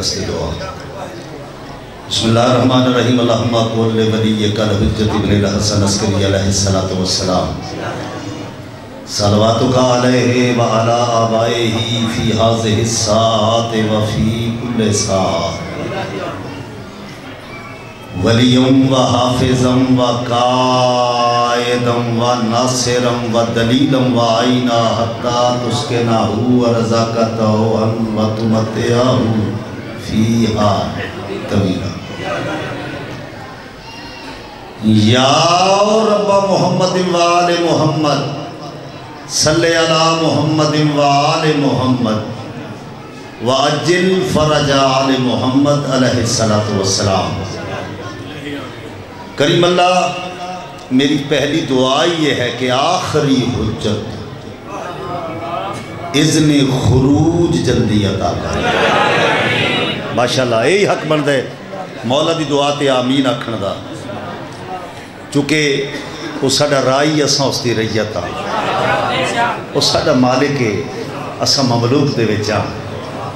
دست دعا۔ بسم اللہ الرحمن الرحیم۔ اللہم قول ولی کل حجت ابن الحسن اسکری علیہ السلام صلواتک علیہ وعلا آبائیہی فی حاضر الساعت وفی کل ساعت۔ ولیم و حافظم و قائدم و ناصرم و دلیلم و آئینہ حتی تسکنہو و رزاکتہو ان و تمتعہو فیہا طویلہ یا رب محمد و آل محمد، صلی علی محمد و آل محمد و اجل فرج آل محمد علیہ السلام کریم اللہ، میری پہلی دعا یہ ہے کہ آخری حجت اذن خروج جلدی عطا کر ماشاءاللہ، یہی حق بن دے مولا دی دعا تے آمین آکھن دا۔ چونکہ وہ ساڑا رائی اساں اس دی ریت آ وہ ساڑا مالک ہے۔ اساں مملوک دے وچا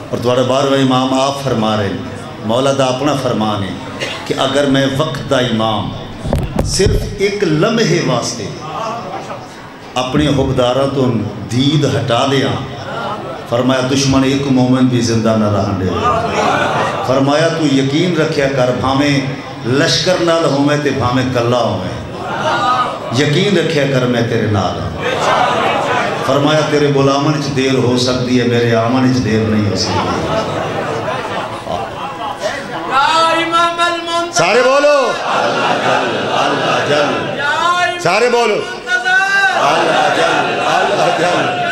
اور دوارا بار وہ امام آپ فرما رہے ہیں۔ مولا دا اپنا فرمان ہے کہ اگر میں وقت دا امام صرف ایک لمحے واسطے اپنے حبدارہ تو دید ہٹا دیا فرمایا دشمن ایک مومن بھی زندہ نہ رہن دے فرمایا تو یقین رکھیا کر بھامیں لشکر نال ہومیں تے بھامیں کلا ہومیں یقین رکھیا کر، میں تیرے نال ہوں فرمایا تیرے غلامن چ دیر ہو سکتی ہے، میرے آمن چ دیر نہیں ہو سکتی۔ سارے بولو۔ اللہ جل سارے بولو اللہ جل اللہ جل۔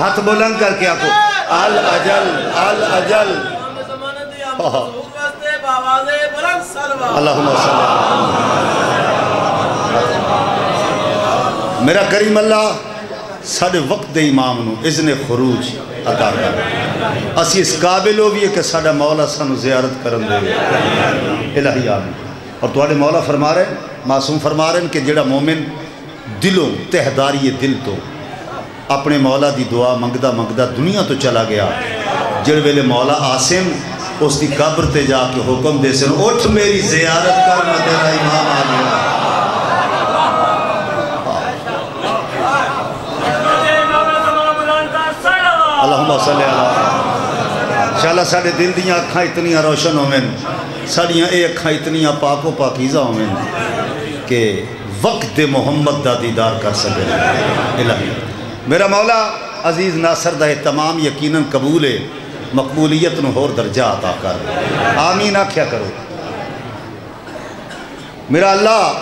ہاتھ بلند کر کے آپ الاجل الاجل اللہم صلی میرا کریم اللہ ساڑھے وقت دے امام نو اذن خروج عطا کر۔ اسی اس قابل ہو بھی ہے کہ ساڑھا مولا سانو زیارت کرن دے۔ الہی آمین۔ اور توڑے مولا فرما رہے ہیں، معصوم فرما رہے ہیں کہ جڑا مومن دلوں تہداری دل تو اپنے مولا دی دعا منگدہ منگدہ دنیا تو چلا گیا۔ جڑ ویلے مولا آسم اس دی قبر تے جا کے حکم دے سن، اٹھ میری زیارت کر، میں تیرا امام آ گیا اللہم صلی اللہ انشاءاللہ ساڑھے دل دیاں اکھاں اتنیاں روشن ہوئیں ساڑھیاں اے اکھاں اتنیاں پاک و پاکیزہ ہوئیں کہ وقت محمد دا دیدار کر سکے۔ الہی۔ میرا مولا عزیز ناصر دا تمام یقیناً قبول ہے، مقبولیت نو ہور درجہ عطا کر۔ آمین، آکھیا کرو۔ میرا اللہ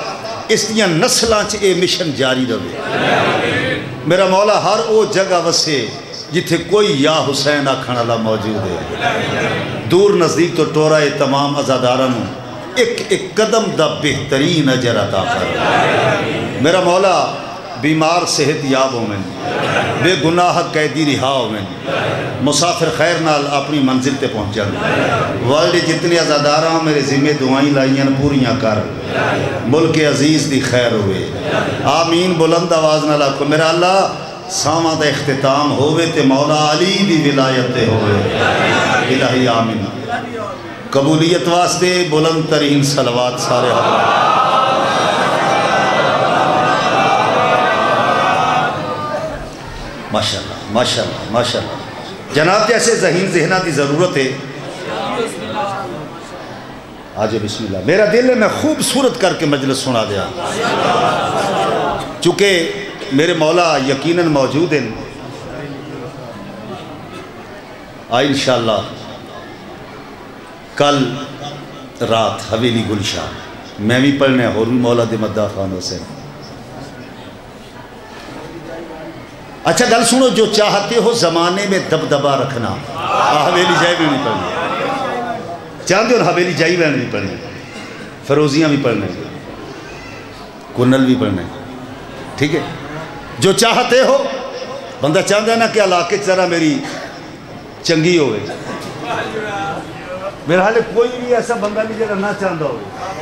اس دیاں نسلان چ اے مشن جاری رہے۔ میرا مولا ہر او جگہ وسے جتھے کوئی یا حسین آکھن اللہ موجود ہے۔ دور نزدیک تو ٹورا اے تمام ازادارن ایک ایک قدم دا بہترین اجر عطا کر میرا مولا، بیمار صحت یاب ہوئیں بے گناہ قیدی رہا ہوئیں مسافر خیر نال اپنی منزل تے پہنچ جائیں والد جتنی ازادارہ میرے ذمہ دعائیں لائیاں پوریاں کر۔ ملک عزیز دی خیر ہوئے۔ آمین بلند آواز نہ لکھو میرا اللہ سامہ دا اختتام ہوئے تے مولا علی دی ولایت ہوئے۔ الہی آمین۔ قبولیت واسطے بلند ترین صلوات سارے حضرات ماشاءاللہ ماشاءاللہ ماشاءاللہ۔ جناب جی، جیسے ذہین ذہنہ دی ضرورت ہے۔ آج بسم اللہ۔ میرا دل ہے، میں خوبصورت کر کے مجلس سنا دیا۔ چونکہ میرے مولا یقیناً موجود ہیں۔ آئی انشاءاللہ۔ کل رات حویلی گلشاہ، میں بھی پڑھنے اور بھی مولا دی مدہ خان حسین۔ اچھا گل سنو، جو چاہتے ہو زمانے میں دبدبا رکھنا حویلی جائے بھی نہیں چاہتے ہو حویلی جائی بھی نہیں فروزیاں بھی پڑھنے۔ کنل بھی پڑھنے۔ ٹھیک ہے؟ جو چاہتے ہو، بندہ چاہتا ہے نا کہ علاقے ذرا میری چنگی ہوئے۔ میرا حال کوئی بھی ایسا بندہ نہیں جرا نہ چاہتا ہوئے۔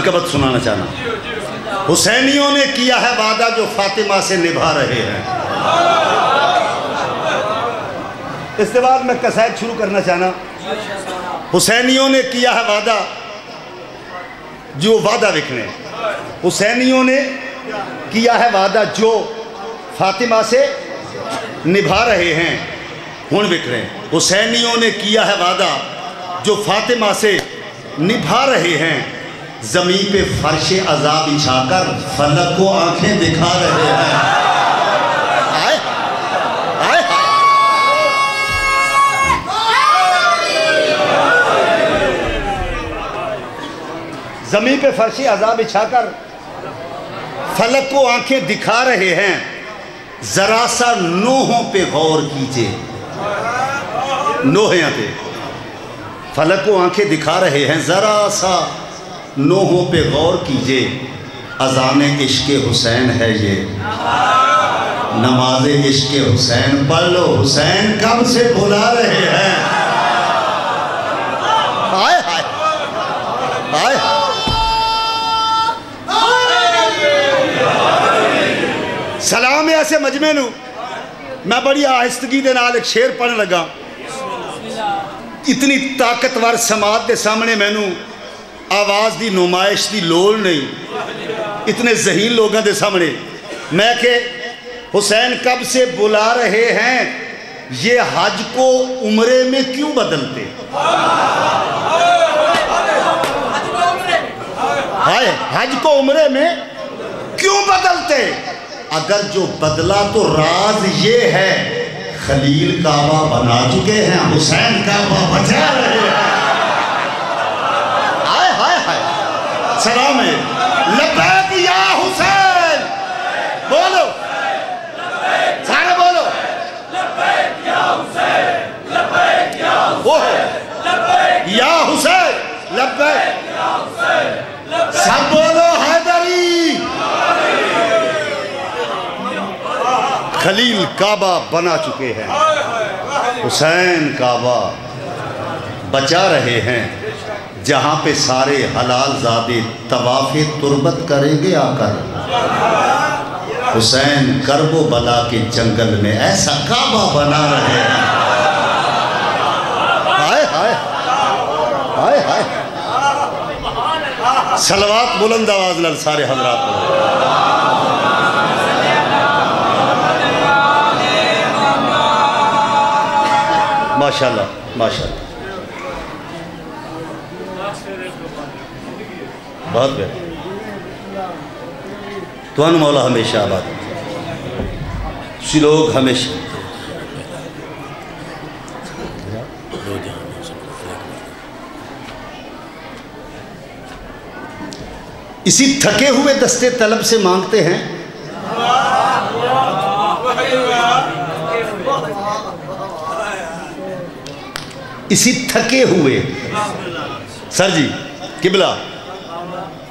منقبت سنانا چاہنا۔ حسینیوں نے کیا ہے وعدہ جو فاطمہ سے نبھا رہے ہیں۔ اس کے بعد میں قصائد شروع کرنا چاہنا۔ حسینیوں نے کیا ہے وعدہ جو وعدہ وکھنے حسینیوں نے کیا ہے وعدہ جو فاطمہ سے نبھا رہے ہیں۔ ہن وکھنے حسینیوں نے کیا ہے وعدہ جو فاطمہ سے نبھا رہے ہیں۔ زمین پہ فرش عذاب اچھا کر فلک کو آنکھیں دکھا رہے ہیں۔ آئے آئے۔ زمین پہ فرش عذاب اچھا کر فلک کو آنکھیں دکھا رہے ہیں۔ ذرا سا نوحوں پہ غور کیجیے۔ نوحیاں پہ۔ فلک کو آنکھیں دکھا رہے ہیں۔ ذرا سا نوحوں پہ غور کیجیے، اذان عشق حسین ہے یہ۔ نماز عشق حسین پڑھ لو، حسین کب سے بلا رہے ہیں؟ آئے آئے آئے۔ سلام ایسے مجمع نو۔ میں بڑی آہستگی دے نال ایک شیر پڑھنے لگا۔ اتنی طاقتور سماعت دے سامنے میں نو۔ آواز دی نمائش دی لول نہیں۔ اتنے ذہین لوگوں دے سامنے۔ میں کہ حسین کب سے بلا رہے ہیں؟ یہ حج کو عمرے میں کیوں بدلتے؟ حج کو عمرے میں کیوں بدلتے؟ اگر جو بدلا تو راز یہ ہے، خلیل کعبہ بنا چکے ہیں، حسین کعبہ بچا رہے ہیں آئے ہائے ہائے سلام ہے لبیک یا حسین بولو سارے بولو وہ یا حسین، لبیک۔ سب بولو حیدری۔ خلیل کعبہ بنا چکے ہیں۔ حسین کعبہ بچا رہے ہیں۔ جہاں پہ سارے حلال زادے طواف تربت کریں گے آ کر۔ حسین کرب و بلا کے جنگل میں ایسا کعبہ بنا رہے ہیں ہائے ہائے ہائے ہائے۔ سلوات بلند آواز لل سارے حضرات بولو ماشاءاللہ ماشاءاللہ۔ بہت بہتر۔ تو مولا ہمیشہ آباد۔ لوگ ہمیشہ اسی تھکے ہوئے دستے طلب سے مانگتے ہیں۔ اسی تھکے ہوئے۔ سر جی قبلہ۔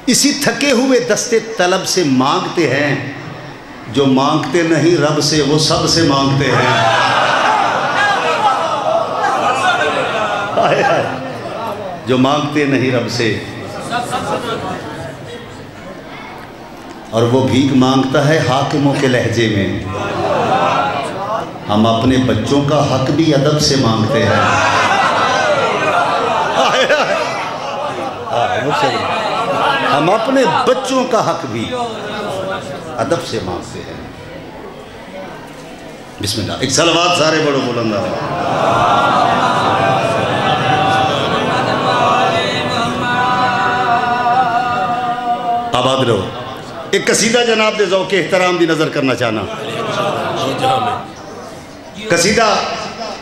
اسی تھکے ہوئے دستے طلب سے مانگتے ہیں۔ جو مانگتے نہیں رب سے، وہ سب سے مانگتے ہیں۔ جو مانگتے نہیں رب سے۔ اور وہ بھیک مانگتا ہے حاکموں کے لہجے میں۔ ہم اپنے بچوں کا حق بھی ادب سے مانگتے ہیں۔ ہم اپنے بچوں کا حق بھی ادب سے مانگتے ہیں۔ بسم اللہ۔ ایک سلوات سارے بڑو بلند آباد رہو۔ ایک قصیدہ جناب دے ذوق احترام دی نظر کرنا چاہنا۔ قصیدہ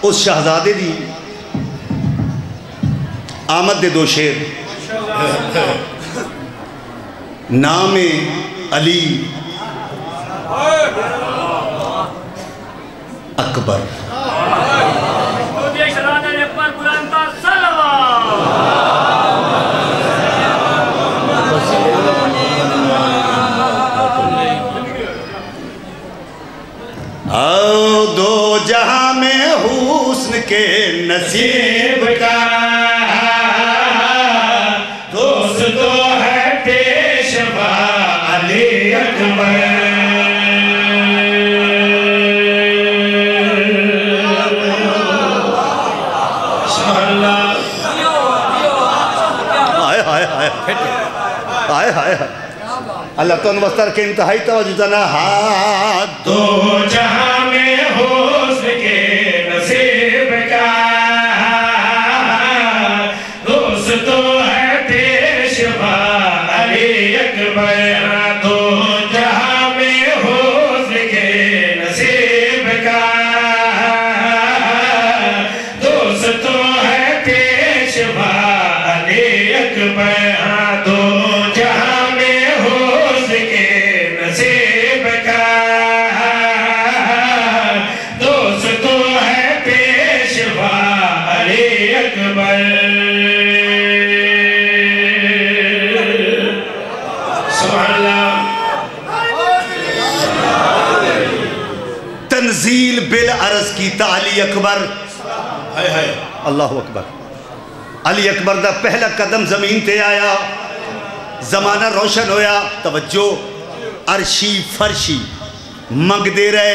اس شہزادے دی آمد دے دو شیر نام علی۔ اکبر۔ حسن کے نصیب کا دوست تو ہے تیرے آئے آئے آئے آئے آئے اللہ تو انوستر کے انتہائی توجہ جنا ہاتھ دو اللہ اکبر۔ علی اکبر دا پہلا قدم زمین تے آیا، زمانہ روشن ہویا، توجہ، عرشی فرشی۔ منگ دے رہے،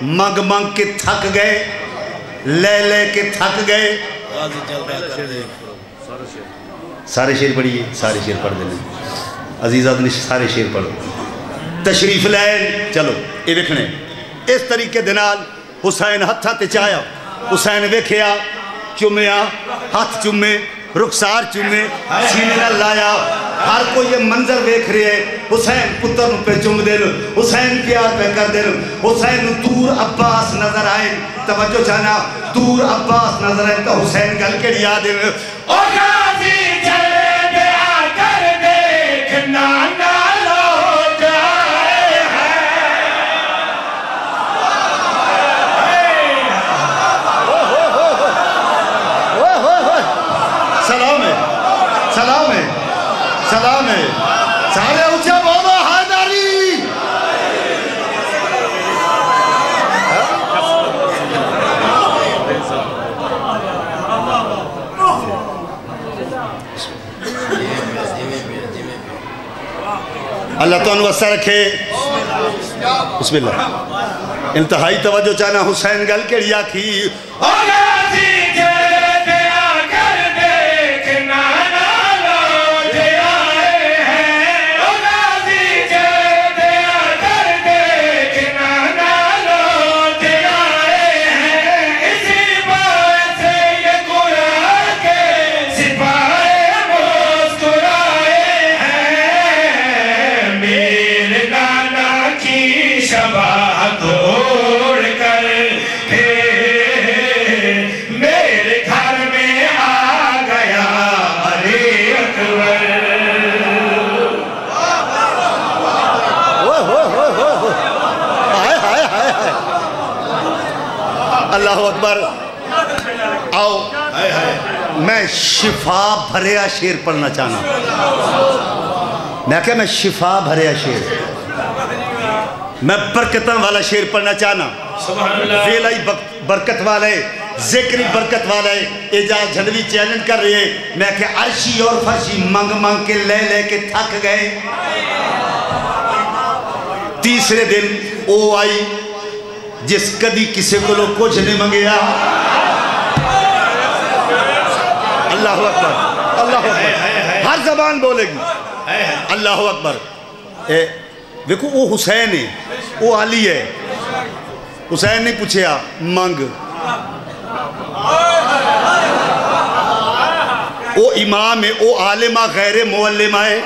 منگ منگ کے تھک گئے، لے لے کے تھک گئے۔ سارے شیر پڑھیے، سارے شیر پڑھ دینے۔ عزیزات نے سارے شیر پڑھو۔ تشریف لائن چلو، یہ وکھنے اس طریقے دنال حسین ہتھا تے چایا، حسین ویکھیا۔ چومیا ہاتھ چومے، رخسار چومے، سینے نہ لایا۔ ہر کوئی یہ منظر ویکھ رہے ہے۔ حسین پتر نو پہ چوم دے لو، حسین پیار پہ کر دے لو۔ حسین نو دور عباس نظر آئے۔ توجہ چانا دور عباس نظر آئے تو حسین گل کے لیا دے لو او غازی چلے بیا کر دیکھ نانا سارے اونچا بولو حیداری اللہ تو انوسہ رکھے۔ بسم اللہ۔ انتہائی توجہ چاہنا حسین گل کے لیا کی شفا بھریا شیر پڑھنا چاہنا۔ میں کہا میں شفا بھریا شیر۔ میں برکتاں والا شیر پڑھنا چاہنا۔ ویلائی برکت والے ذکری برکت والے اجاز جھنوی چیلنج کر رہے میں کہ عرشی اور فرشی منگ منگ کے لے لے کے تھک گئے۔ تیسرے دن او آئی جس کدی کسی کو لوگ کچھ نہیں منگیا۔ اللہ اکبر اللہ اکبر۔ ہر زبان بولے گی۔ اللہ اکبر۔ اے دیکھو وہ حسین ہے وہ علی ہے۔ حسین نے پوچھیا منگ۔ وہ امام ہے وہ عالمہ غیر معلمہ ہے۔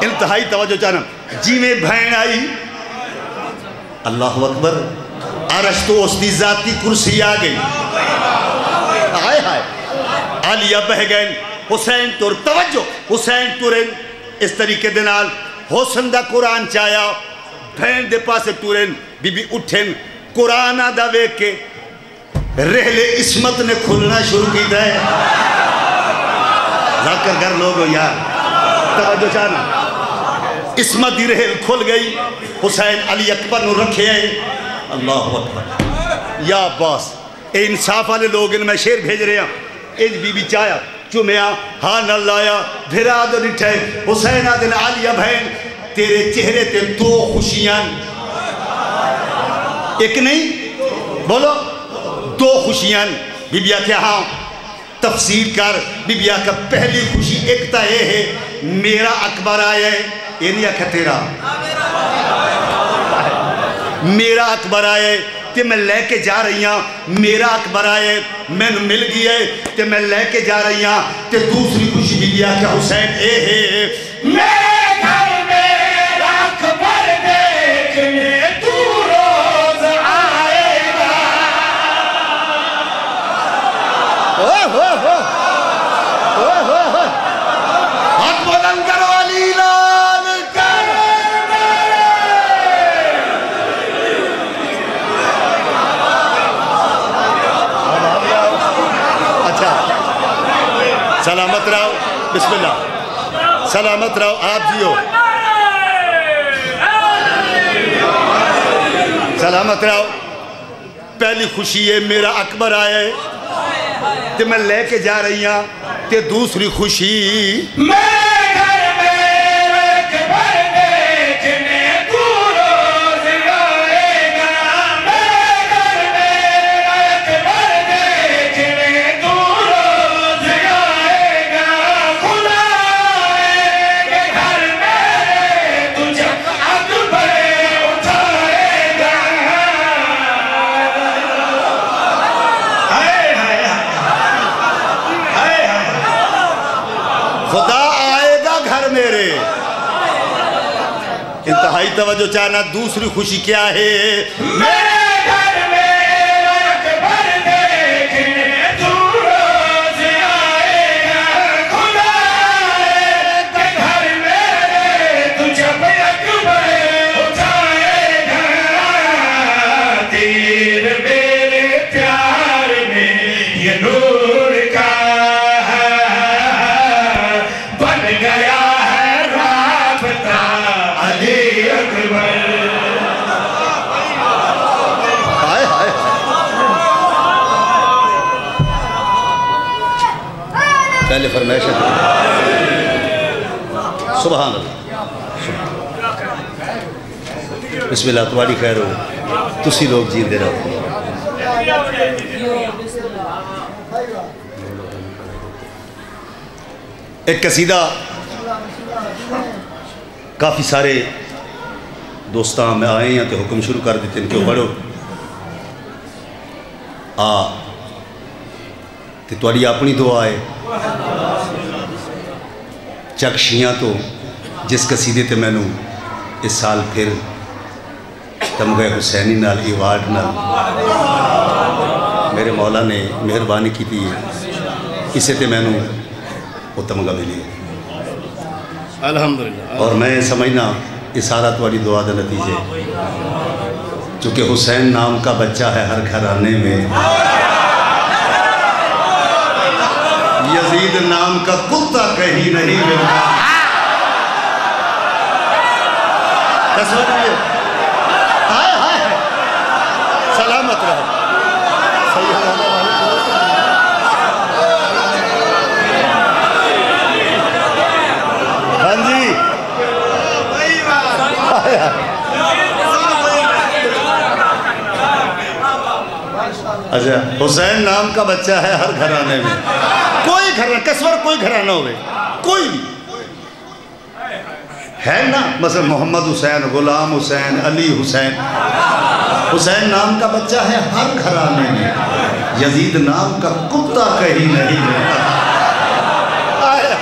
انتہائی توجہ چاہنا۔ جی میں بہن آئی اللہ اکبر عرش تو اس دی ذاتی کرسی آ گئی۔ علیہ بہ گئے حسین تور توجہ، حسین تورن، اس طریقے دنال حسن دا قرآن چایا، بہن دے پاسے تورن بی بی اٹھن، قرآن دا ویک کے رحل اسمت نے کھلنا شروع کی دے ذاکر گر لوگو یار، توجہ چاہنا اسمت دی رحل کھل گئی، حسین علی اکبر نو رکھے ہیں اللہ اکبر۔ یا باس، اے انصاف والے لوگ ان میں شیر بھیج رہے ہیں ایج بی بی چایا، چومیا ہاں نہ لایا، پھر آدھو نٹھے حسین آدھن عالیہ بہن، تیرے چہرے تے دو خوشیاں ایک نہیں؟ بولو، دو خوشیاں بی بیا کیا ہاں تفسیر کر۔ بی بیا کا پہلی خوشی ایک تا یہ ہے، میرا اکبر آیا ہے۔ یہ نہیں آکھا تیرا۔ میرا اکبر آئے تے میں لے کے جا رہی ہاں میرا اکبر آئے، میں نے مل گیا ہے تے میں لے کے جا رہی ہاں تے دوسری خوشی بھی گیا کہ حسین، اے ہے میرے سلامت رہو۔ بسم اللہ۔ سلامت رہو۔ آپ جیو۔ سلامت رہو۔ پہلی خوشی ہے میرا اکبر آئے تے میں لے کے جا رہی ہاں تے دوسری خوشی میں توجہ چاہنا دوسری خوشی کیا ہے؟ میرے بسم اللہ تمہاری خیر ہو تسی لوگ جیت دے رہو ایک قصیدہ کافی سارے دوستان میں آئے ہیں تو حکم شروع کر دیتے ان کے پڑھو آ تے تواڈی اپنی دعا ہے چکشیاں تو جس قصیدے تے میں اس سال پھر تمغہ حسینی نال ایوارڈ نال۔ میرے مولا نے مہربانی کی تھی اسے تے میں وہ تمغہ ملی الحمدللہ۔ اور میں سمجھنا یہ سارا تواڈی دعا دے نتیجے۔ چونکہ حسین نام کا بچہ ہے ہر گھرانے میں۔ یزید نام کا کتا کہیں نہیں ملتا۔ قسمت یہ ہائے ہائے سلامت رہو سید اللہ علیہ ہاں جی ہائے ہائے اچھا حسین نام کا بچہ ہے ہر گھرانے میں۔ کوئی گھرانہ کسور کوئی گھرانہ ہوئے۔ کوئی بھی ہے نا؟ مثلا محمد حسین، غلام حسین، علی حسین۔ حسین نام کا بچہ ہے ہر گھرانے میں۔ یزید نام کا کتا کہیں نہیں ہے آئے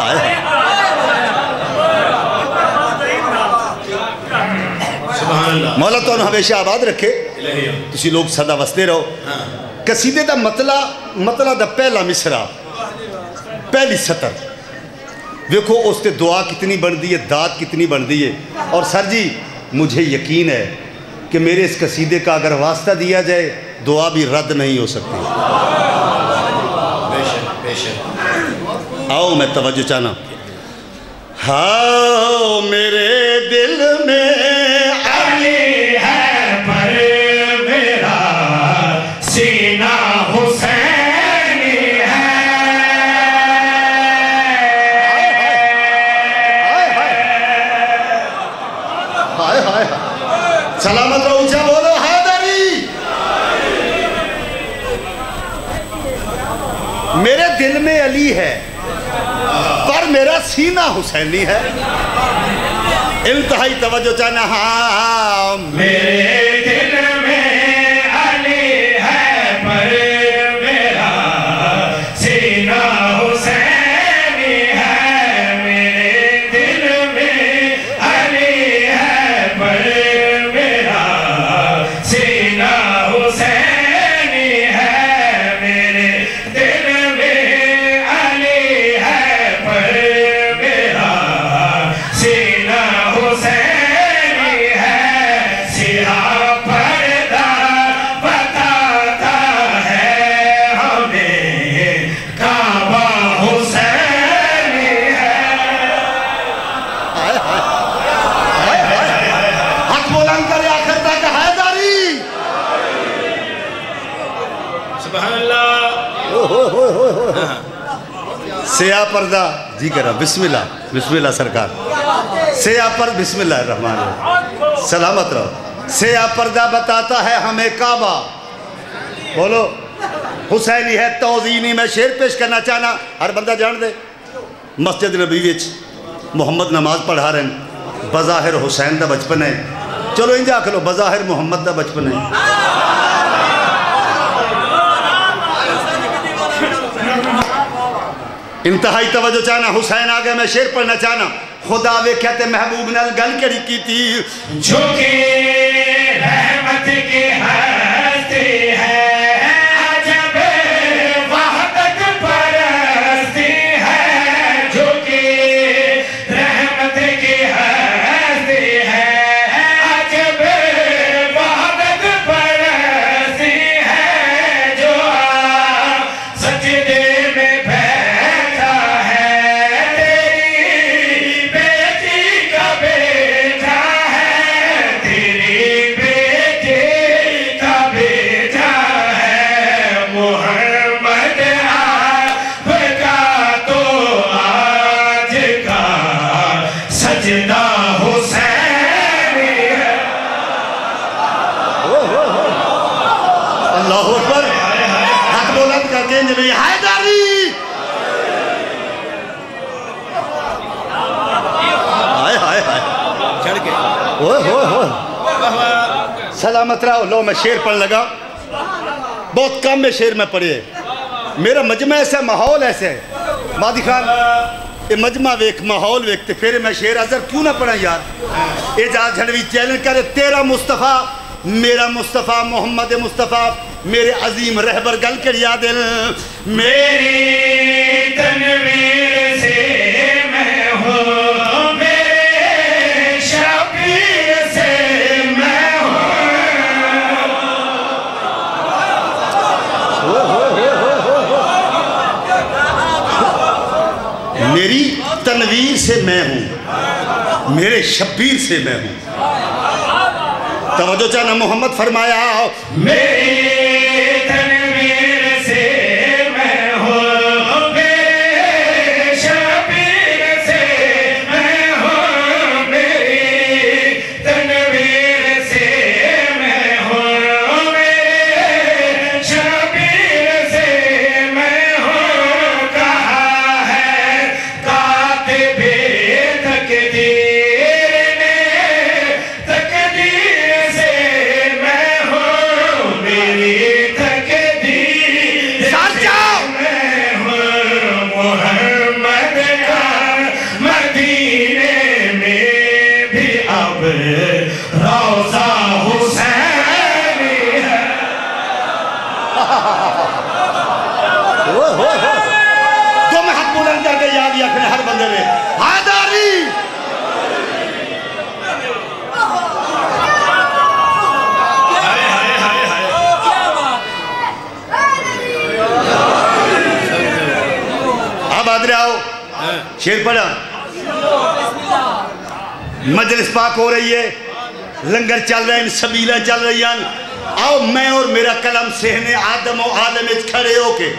آئے سبحان اللہ مولا تو ہمیشہ آباد رکھے۔ تسی لوگ صدا وستے رہو۔ قصیدے دا مطلع مطلع دا پہلا مصرع پہلی سطر۔ دیکھو اس تے دعا کتنی بن دی ہے داد کتنی بن دی ہے۔ اور سر جی مجھے یقین ہے کہ میرے اس قصیدے کا اگر واسطہ دیا جائے دعا بھی رد نہیں ہو سکتی۔ آؤ میں توجہ چاہنا۔ ہاؤ میرے دل میں بولو۔ میرے دل میں علی ہے، پر میرا سینہ حسینی ہے۔ انتہائی توجہ چاہنا۔ ہاں میرے پردہ۔ جی کہہ کرا بسم اللہ بسم اللہ سرکار۔ سیاہ پر بسم اللہ الرحمن الرحیم۔ سلامت رہو۔ سیاہ پردہ بتاتا ہے ہمیں کعبہ۔ بولو، حسینی ہے توزینی، میں شیر پیش کرنا چاہنا۔ ہر بندہ جان دے۔ مسجد نبی وچ محمد نماز پڑھا رہے ہیں۔ بظاہر حسین دا بچپن ہے۔ چلو انجا کھلو، بظاہر محمد دا بچپن ہے۔ انتہائی توجہ چاہنا، حسین آگے میں شیر پڑھنا چاہنا۔ خدا وے کہتے محبوب نال گل کری کی تھی جھکے رحمت کے ہر سلامت رہو لو میں شیر پڑھ لگا۔ بہت کم میں شیر میں پڑھے۔ میرا مجمع ایسا ہے، ماحول ایسے ہے۔ مادی خان، یہ مجمع ویک، ماحول ویکتے پھر میں شیر ازر کیوں نہ پڑھا یار؟ اجاز جھڑوی چیلنج کرے، تیرا مصطفیٰ، میرا مصطفیٰ محمد مصطفیٰ، میرے عظیم رہبر گل کر یاد میری تنویر سے تنویر سے میں ہوں۔ میرے شبیر سے میں ہوں۔ توجہ چاہنا محمد فرمایا میری پڑھا۔ مجلس پاک ہو رہی ہے، لنگر چل رہے ہیں سبیلہ چل رہی ہیں آؤ، میں اور میرا قلم سہنے آدم و عالم کھڑے ہو کے،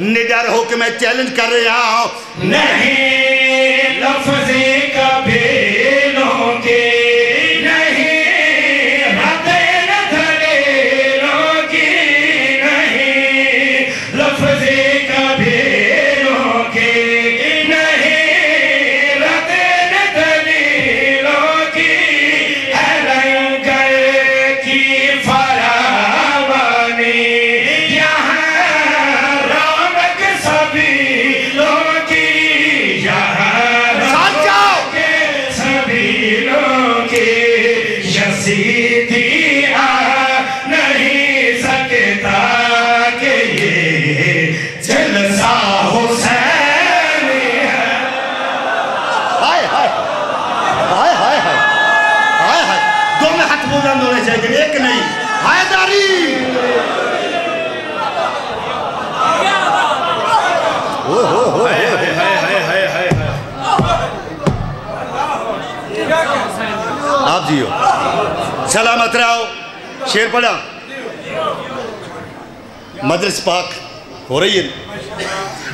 نڈر ہو کے میں چیلنج کر رہا ہوں۔ نہیں لفظیں آپ جیو سلامت رہو شیر پڑھا مدرس پاک ہو رہی ہے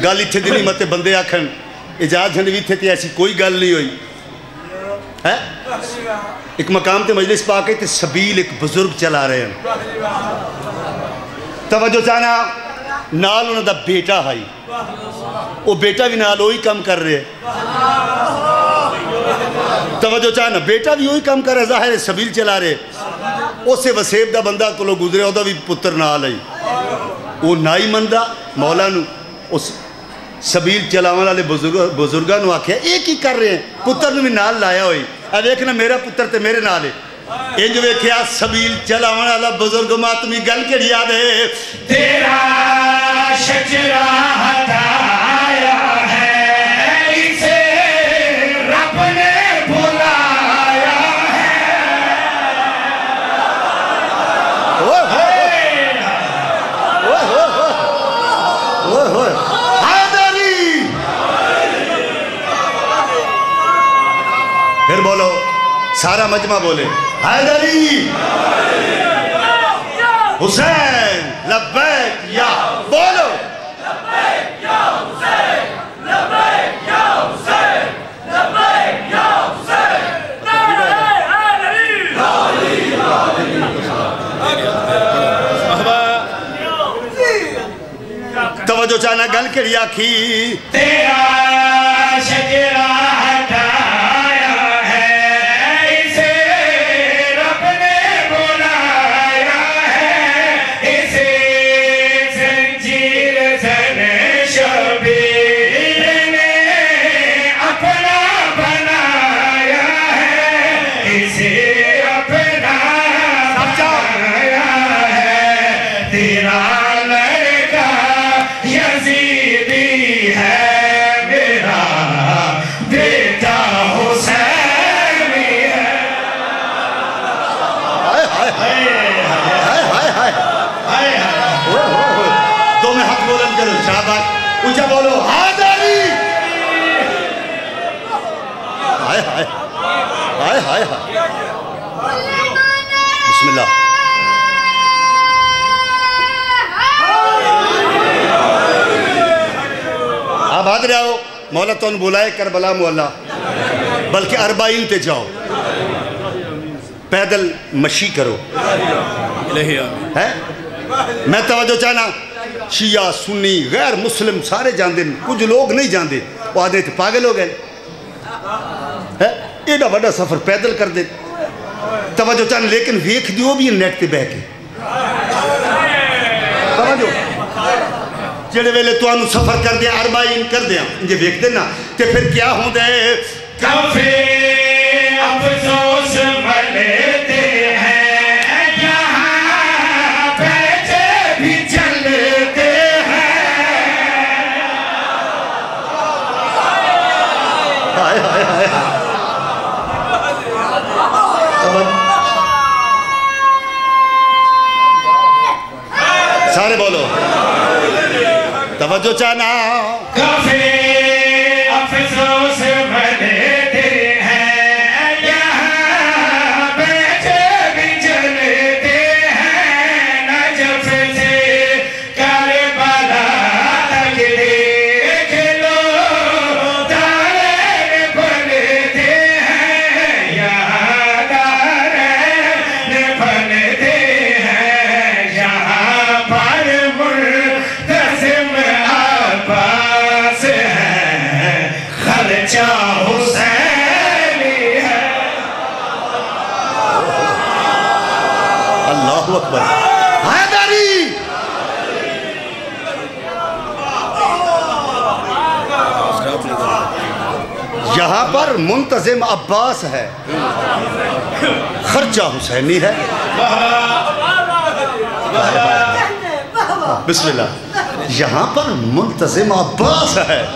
گل اتھے دلی متے بندے آکھن اجاز جھنڈ بھی تھے تھی ایسی کوئی گل نہیں ہوئی ہے ایک مقام تے مجلس پاک ہے تے سبیل ایک بزرگ چلا رہے ہیں توجہ چاہنا نال انہوں دا بیٹا ہائی وہ بیٹا بھی نال وہی کم کر رہے توجہ چاہنا بیٹا بھی وہی کم کر رہے ظاہر ہے سبیل چلا رہے اسے وسیب دا بندہ کو لوگ گزرے ہوتا بھی پتر نال آئی وہ نائی مندہ مولا نو اس سبیل چلاوان والے بزرگاں نو آکھیا، ایک ہی کر رہے ہیں۔ پتر نو بھی نال لایا ہوئی۔ اب ایک میرا پتر تے میرے نال ہے۔ انج ویکھیا، سبیل چلاوان والا بزرگ ماتمی گل کیڑی یاد ہے؟ تیرا شجرہ ہٹایا ہوئے حیدری پھر بولو سارا مجمع بولے حیدری حسین لبیک! جو چانا گل کری آکھی تیرا ہو مولا تو بلائے کربلا مولا، بلکہ اربعین تے جاؤ۔ پیدل مشی کرو۔ ہے؟ میں توجہ چاہنا، شیعہ، سنی، غیر مسلم سارے جاندے کچھ لوگ نہیں جاندے۔ وہ آدھے تھے پاگل ہو گئے۔ ایڈا بڑا سفر پیدل کر دے۔ توجہ چاہنا، لیکن ویکھ دیو بھی نیٹ تے بہ کے توجہ۔ جڑے ویلے تو آنو سفر کر دیا اربائین کر دیا ہاں، انجھے ویکھ دینا تے پھر کیا ہوں دے کبھی افسوس ملتے توجہ منتظم عباس ہے۔ خرچہ حسینی ہے۔ بسم اللہ۔ یہاں پر منتظم عباس ہے۔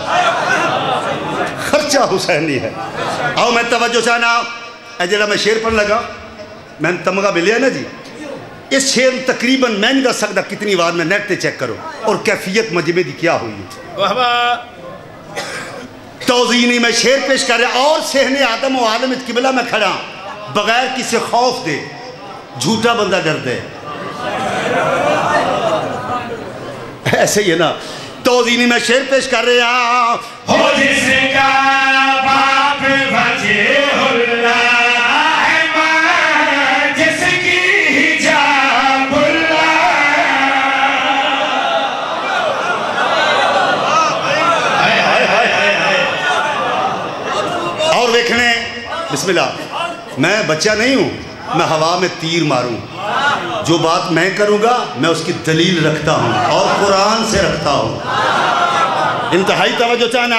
خرچہ حسینی ہے۔ آؤ میں توجہ چاہنا اے جڑا میں شیر پڑھنے لگا۔ میں نے تمغہ ملیا نا جی۔ اس شیر تقریباً میں نہیں دس سکتا کتنی بار میں نیٹ تے چیک کرو اور کیفیت مجمع دی کیا ہوئی ہے۔ واہ۔ توزینی میں شیر پیش کر رہا اور سہنے آدم و عالم اس قبلہ میں کھڑا بغیر کسی خوف دے، جھوٹا بندہ ڈر دے۔ ایسے ہی ہے نا۔ توزینی میں شیر پیش کر رہا ہو جس کا بسم اللہ۔ میں بچہ نہیں ہوں، میں ہوا میں تیر ماروں۔ جو بات میں کروں گا، میں اس کی دلیل رکھتا ہوں اور قرآن سے رکھتا ہوں۔ انتہائی توجہ چاہنا۔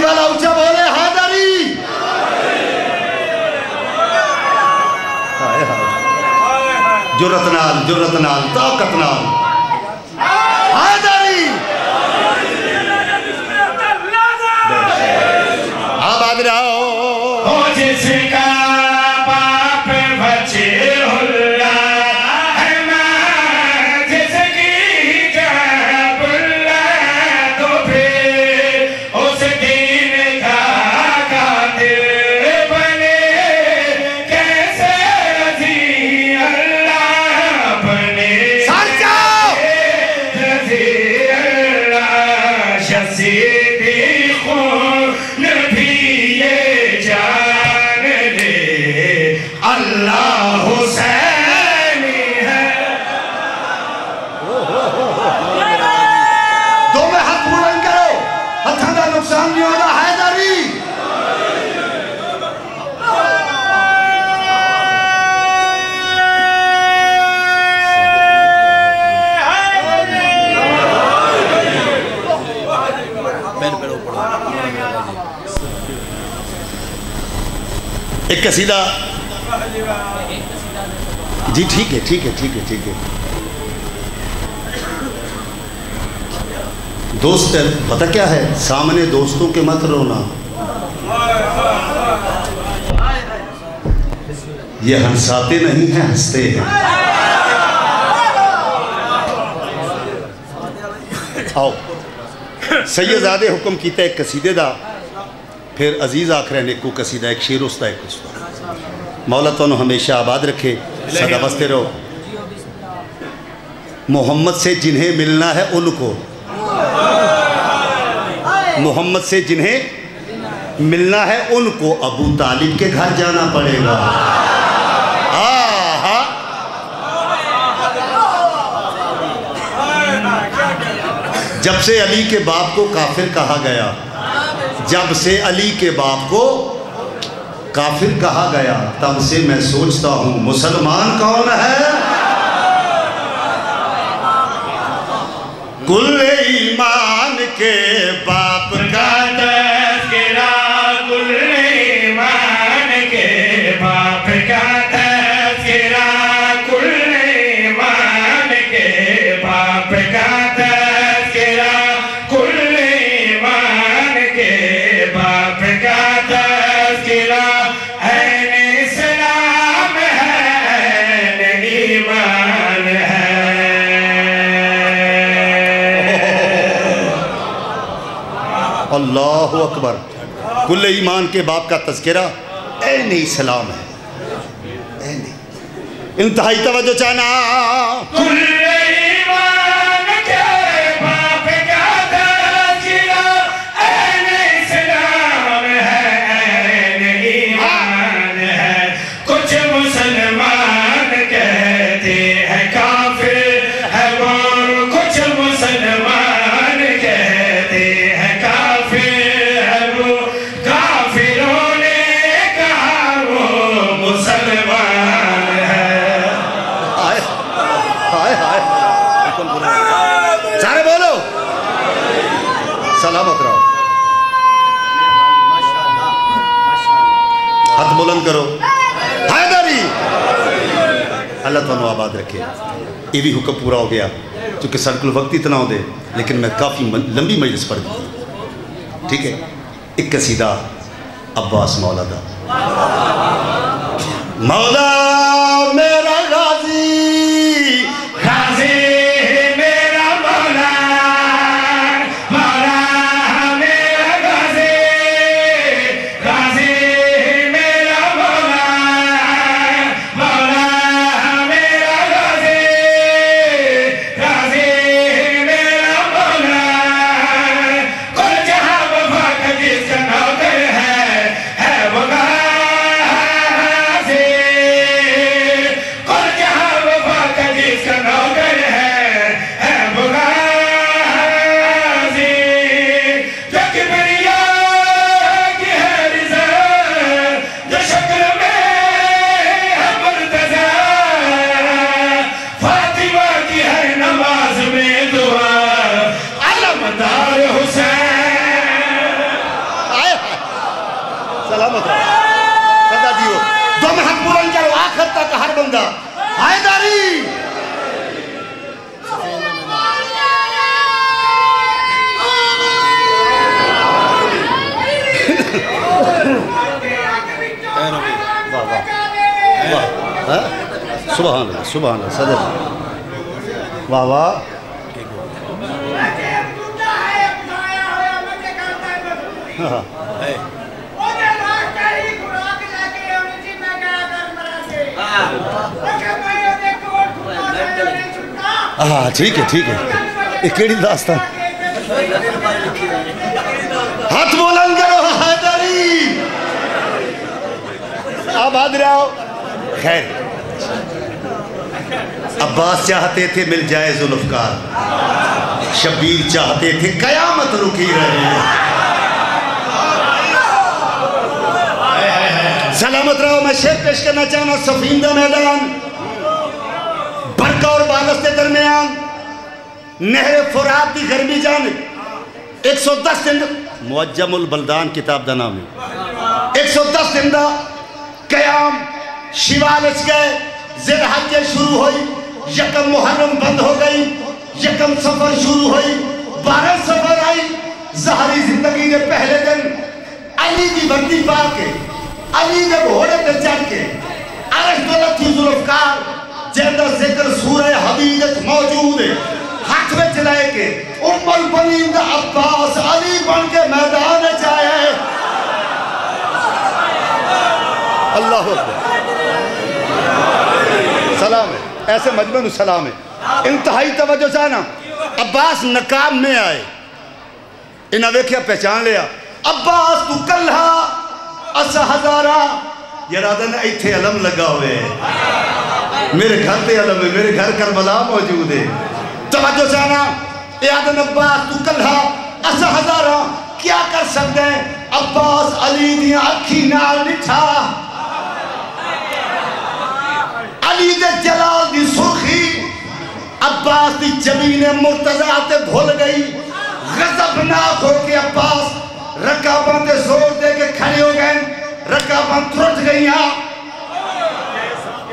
علی والا اونچا بولے حیدری جرت نال جرت نال طاقت نال اللہ ایک قصیدہ جی ٹھیک ہے ٹھیک ہے ٹھیک ہے ٹھیک ہے۔ دوست، پتہ کیا ہے؟ سامنے دوستوں کے مت رونا۔ یہ ہنساتے نہیں ہیں، ہنستے ہیں۔ آؤ۔ سیدزادے حکم کیتا ایک قصیدے دا۔ پھر عزیز آخر نے کو قصیدہ ایک شیر استا ایک استا مولا تو ہمیشہ آباد رکھے سدا بستے رہو۔ محمد سے جنہیں ملنا ہے ان کو۔ محمد سے جنہیں ملنا ہے ان کو۔ ابو طالب کے گھر جانا پڑے گا۔ آہا۔ جب سے علی کے باپ کو کافر کہا گیا جب سے علی کے باپ کو کافر کہا گیا، تب سے میں سوچتا ہوں، مسلمان کون ہے؟ کل ایمان کے باپ اللہ اکبر۔ کل ایمان کے باپ کا تذکرہ۔ این اسلام ہے۔ این انتہائی توجہ چاہنا۔ رکھے یہ بھی حکم پورا ہو گیا، چونکہ سر کو وقت اتنا ہو دے، لیکن میں کافی لمبی مجلس پڑھ دی ٹھیک ہے؟ ایک قصیدہ عباس مولا دا مولا ہاں ٹھیک ہے ٹھیک ہے۔ یہ کیڑی داستان؟ ہاتھ بلند کرو، حیدری۔ اب حاضر آؤ۔ خیر۔ عباس چاہتے تھے مل جائے ذوالفقار۔ شبیر چاہتے تھے قیامت رکی رہے۔ سلامت رہو، میں شیر پیش کرنا چاہنا سفیندہ میدان برکہ اور بالس کے درمیان نہر فرات کی غربی جانب۔ ایک سو دس دن معجم البلدان کتاب دا نام ہے۔ ایک سو دس دن دا قیام شیوال اچ گئے زد حج شروع ہوئی۔ یکم محرم بند ہو گئی۔ یکم سفر شروع ہوئی۔ بارہ سفر آئی۔ زہری زندگی کے پہلے دن علی کی بندی پا کے علی کے گھوڑے پہ چڑھ کے عرش دولت کی ذوالفقار جیندہ ذکر سورہ حدیدت موجود ہے۔ ہاتھ میں چلائے کے ام البنین دا عباس علی بن کے میدان جائے اللہ اکبر۔ سلام ہے۔ ایسے مجمع میں سلام ہے۔ انتہائی توجہ چاہنا عباس نقاب میں آئے۔ انہاں ویکھیا پہچان لیا۔ عباس تو کلہا اسا ہزارہ یرادن ایتھے علم لگا ہوئے۔ میرے گھر تے علم ہے، میرے گھر کربلا موجود ہے۔ توجہ چاہنا یادن عباس، تو کلہا اسا ہزارہ کیا کر سکتے ہیں؟ عباس علی دیاں اکھی نال نٹھا۔ علی دے جلال دی سرخی، عباس دی جبین مرتضی تے بھول گئی۔ غضبناک ہو کے عباس رکاباں تے زور دے کے کھڑے ہو گئے۔ رکاباں ترٹ گئیاں۔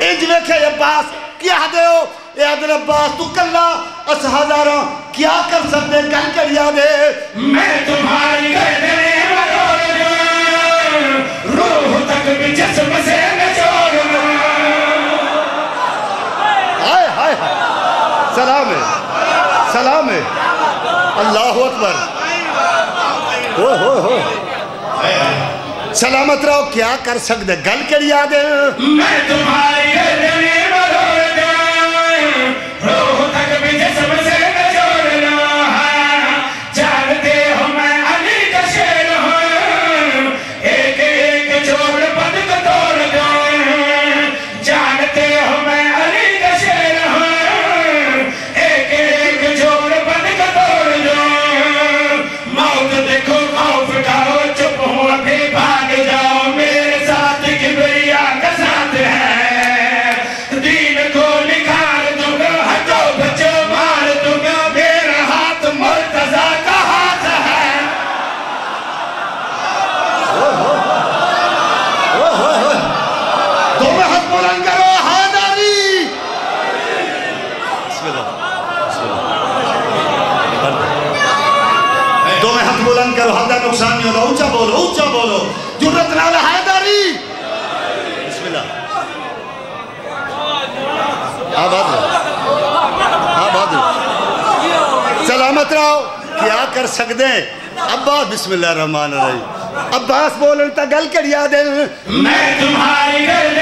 انج ویکھے عباس، کیا دے ہو؟ اے عدل عباس تو کلا اس ہزاراں کیا کر سکتے؟ گل کر یادے میں تمہاری گردنے مروڑ دوں روح تک بھی جسم سے نچوڑ دوں ہائے ہائے ہائے۔ سلام ہے۔ سلام ہے۔ اللہ اکبر۔ ہو ہو ہو۔ سلامت رہو کیا کر سکتے؟ گل کر یادے میں تمہاری گردنے بسم اللہ الرحمن الرحیم۔ عباس بولن تا گل کر یاد میں تمہاری گل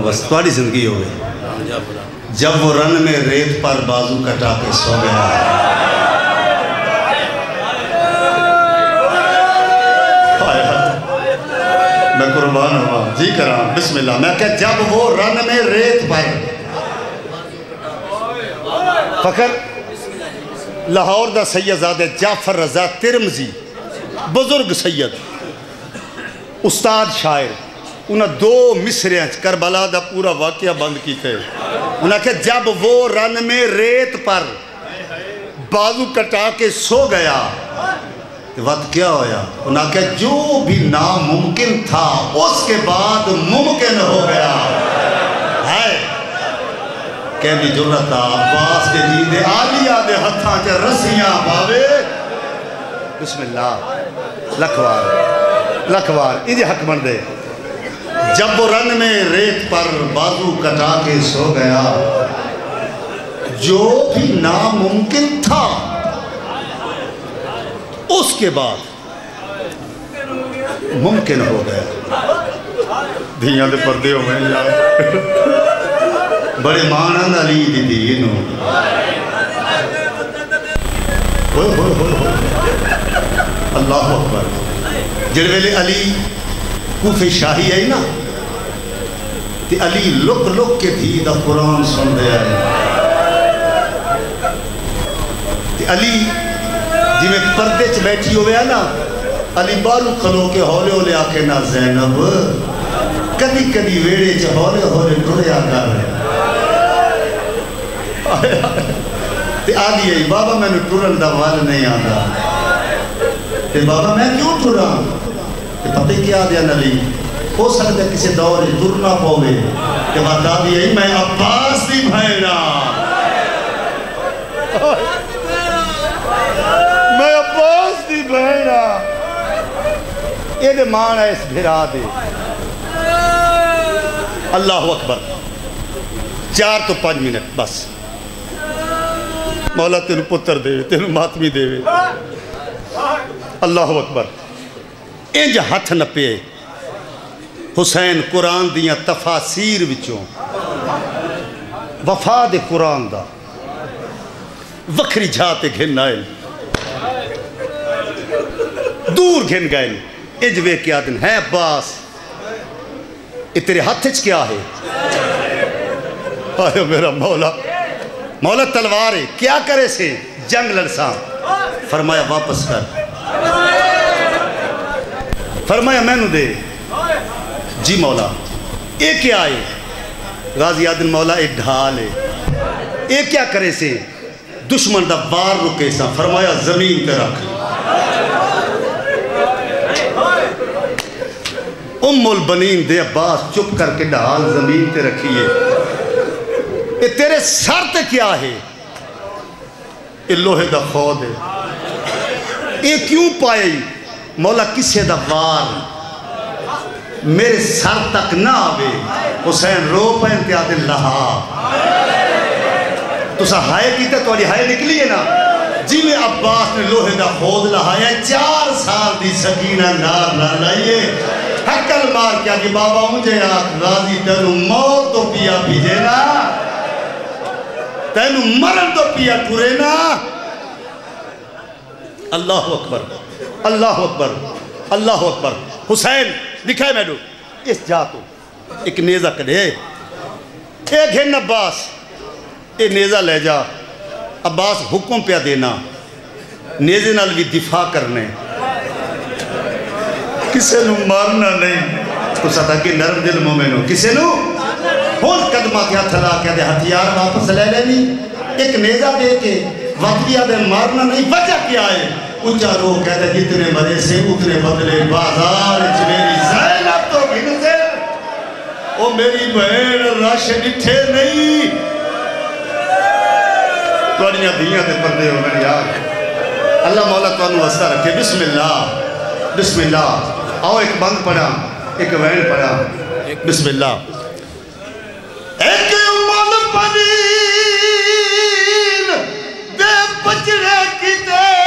بس تھوڑی زندگی ہو گئی۔ جب وہ رن میں ریت پر بازو کٹا کے سو گیا۔ میں قربان ہوا۔ جی کرام، بسم اللہ۔ میں کہ جب وہ رن میں ریت پر۔ فخر، لاہور دا سیدزادہ جعفر رضا ترمزی، بزرگ سید، استاد شاعر۔ انہاں دو مصریاں کربلا دا پورا واقعہ بند کیتے انہاں کہ جب وہ رن میں ریت پر بازو کٹا کے سو گیا وقت کیا ہویا؟ انہاں کہ جو بھی ناممکن تھا، اس کے بعد ممکن ہو گیا۔ ہے۔ کہنی جرتا عباس کے جیندے آلیا دے ہتھاں چے رسیاں باوے۔ بسم اللہ۔ لکھوار لکھوار انجھے حق بن دے۔ جب وہ رن میں ریت پر بازو کٹا کے سو گیا، جو بھی ناممکن تھا۔ اس کے بعد ممکن ہو گیا۔ دھیاں دے پردے ہو گئے یار۔ بڑے مانند علی دی دین ہو اللہ اکبر۔ جڑ ویلے علی کوفے شاہی ہے نا؟ تے علی لک لک کے تھی دا قرآن سن دیا ہے تے علی جی میں پردے چ بیٹھی ہوئے ہے نا، علی بارو کھلو کے ہولے ہولے آکے نا، زینب، کدی کدی ویڑے چ ہولے ہولے ٹریا کر تے آگی ہے، بابا میں نے ٹرن دا وال نہیں آتا تے بابا میں کیوں ٹرا؟ تے پتہ کیا دیا نبی ہو سکتا ہے کسی دور ٹرنا پوے کہ بتا دی ہے میں عباس دی بھائینا میں عباس دی بھائینا یہ دے مان ہے اس بھرا دے اللہ اکبر چار تو پانچ منٹ بس مولا تینو پتر دے تینو ماتمی دے اللہ اکبر انج ہاتھ نپے۔ حسین قرآن دیاں تفاسیر وچوں۔ وفا دے قرآن دا۔ وکھری جھاتے گھن آئے۔ دور گھن گئے۔ انج وے کیا دن ہے عباس یہ تیرے ہاتھ چ کیا ہے؟ آئے میرا مولا۔ مولا تلوار ہے، کیا کرے سے؟ جنگ لڑساں۔ فرمایا، واپس کر۔ فرمایا میں نو دے۔ جی مولا۔ اے کیا ہے؟ غازی آدن مولا اے ڈھال ہے۔ اے کیا کرے سے؟ دشمن دا بار رکے سا فرمایا زمین تے رکھ۔ ام البنین دے عباس چپ کر کے ڈھال زمین تے رکھیے۔ اے تیرے سر تے کیا ہے؟ اے لوہے دا خود ہے۔ اے کیوں پائے؟ مولا کسے دا وار میرے سر تک نہ آوے، حسین رو پہن تے آدھے لہا۔ تو سا ہائے کی تے توڑی ہائے نکلی ہے نا۔ جی میں عباس نے لوہے دا خود لہایا، چار سال دی سکینہ نار نہ لائیے۔ حکل مار کیا کہ بابا مجھے آکھ غازی تینو موت تو پیا بھیجے نا۔ تینو مرن تو پیا ٹورے نا۔ اللہ اکبر۔ اللہ اکبر اللہ اکبر۔ حسین دکھائے میں اس جا تو ایک نیزہ کڑے اے گھن عباس، اے نیزہ لے جا۔ عباس حکم پہ دینا۔ نیزے نال بھی دفاع کرنے۔ کسے نو مارنا نہیں۔ اس اتا کہ نرم دل مومنو کسے نو ہون قدمہ کیا تھلا کیا دے ہتھیار واپس لے لینی۔ ایک نیزہ دے کے وقت وقتیہ دے مارنا نہیں۔ وجہ کیا ہے؟ اچھا رو کہتے جتنے مرے سے اتنے بدلے بازار اچھ میری زینب تو گھن سے او میری بہن رش ڈٹھے نہیں تو توڑیاں دیاں دے پردے ہو میری یار اللہ مولا تو انو وسطہ رکھے بسم اللہ بسم اللہ آؤ ایک بند پڑھا ایک وین پڑھا بسم اللہ ایک مول پنین دے بچڑے کی دے